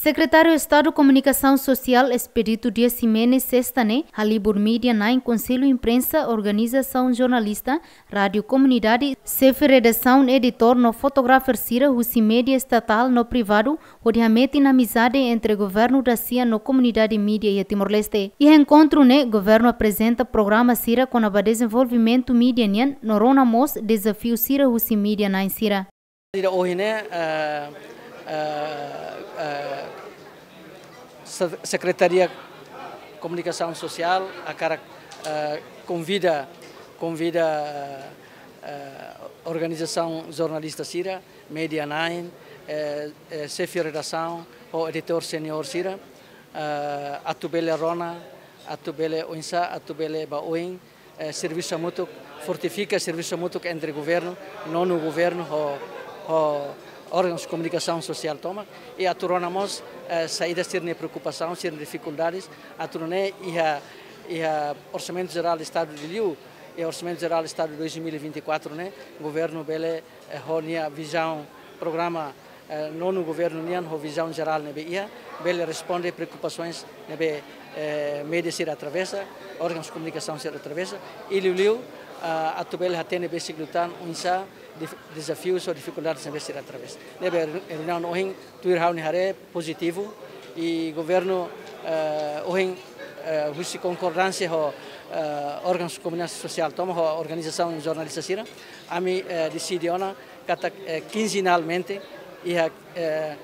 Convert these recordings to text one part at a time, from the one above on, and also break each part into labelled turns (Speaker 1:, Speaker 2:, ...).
Speaker 1: Secretário de Estado de Comunicação Social Espírito Dias Ximenes Sextane, Halibur Mídia na Conselho Imprensa, Organização Jornalista, Rádio Comunidade, Chefe Redação, Editor no Fotógrafo Cira, Russi Média Estatal no Privado, odiamente na amizade entre governo da CIA no Comunidade Mídia e Timor-Leste. E encontro né, governo apresenta programa Cira com o desenvolvimento mídia no Rona Mos, desafio Cira Russi Mídia na Cira.
Speaker 2: Hoje, né, uh, uh, Secretaria de Comunicação Social a cara uh, convida convida a organização jornalista Sira, Media Nine, chefe redação, o editor senior Sira, uh, Atubele Rona, Atubele Oinsa, Atubele Bauin, uh, serviço mútuo, fortifica serviço mútuo entre governo, não no governo, o, o órgãos de comunicação social toma e aturonamos uh, saídas de preocupação, de dificuldades, aturone e a e a orçamento geral do Estado de Liu e orçamento geral do Estado de 2024, né? Governo bele honia visão programa uh, nono governo nian ho visão geral nebe ia bele responde preocupações nebe uh, mídia ser atravessa, órgãos de comunicação ser atravessa. E Liu Liu uh, atubele hatene basic lutan unsa desafios ou dificuldades em ser através. Nebe reunião ohin tuir hauni hare positivo e governo uh, ohin uh, husi concordância ho uh, órgãos de comunicação social toma ho organização jornalista sira ami uh, decide ona quinzenalmente e a uh,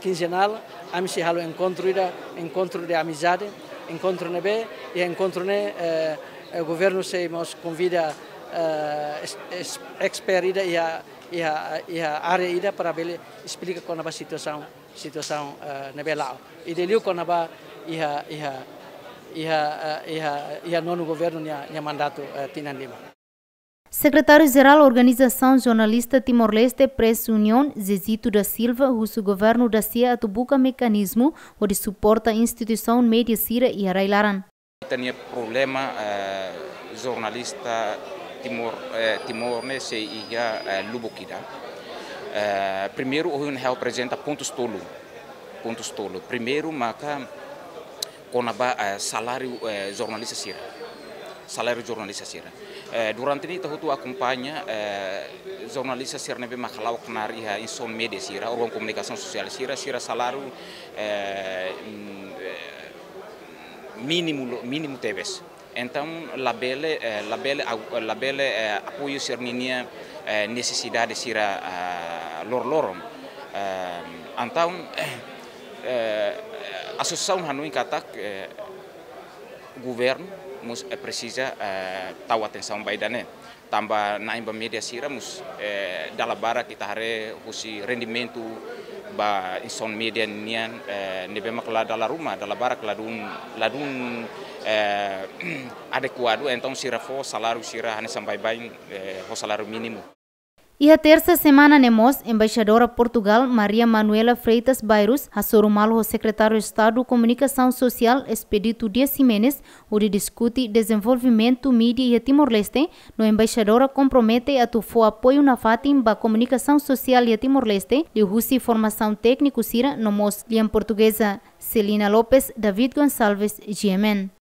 Speaker 2: quinzenal ami se halo encontro ida encontro de amizade encontro nebe e encontro ne o governo se nos convida uh, expert e a e a e a área ida para ele explica como a situação situação uh, na bela e dele como a e a e a e a e a e a nono governo nha mandato uh, tinan lima
Speaker 1: Secretário-Geral da Organização Jornalista Timor-Leste Press União, Zezito da Silva, o governo da CIA atubuca mecanismo onde suporta a instituição média Sira e Arailaran.
Speaker 3: Tinha problema uh, jornalista Timor eh, Timor se ia eh, Lubukida. Eh, primeiro o Rio apresenta pontos tolo, pontos tolo. Primeiro maka konaba salário jornalista sira, salário jornalista sira. Durante ini tahu tu acompanha eh, jornalista sira nebe makalau kenar iha inson media sira, orang komunikasi sosial sira, sira salário mínimo mínimo teves. Então, labele, eh, labele, labele eh, apoio serninia eh, necessidade sira uh, lor lorom. Então, a associação Hanoi Katak, eh, governo, mus, precisa tahu atenção. Tambah na imba media sira mus eh, dala bara kita hare husi rendimento ba inson media nian nebe makla dala rumah dala bara ladun ladun eh, adequado, então se for salário será sampai bem eh, o salário mínimo.
Speaker 1: E a terça semana nemos, embaixadora Portugal Maria Manuela Freitas Bairros, assorumal o secretário de Estado de Comunicação Social Expedito Dias Ximenes, onde discute desenvolvimento mídia e Timor-Leste, no embaixadora compromete a tu apoio na FATIM ba comunicação social e Timor-Leste, e russi formação técnico sira no mos, em portuguesa Celina Lopes, David Gonçalves, GMN.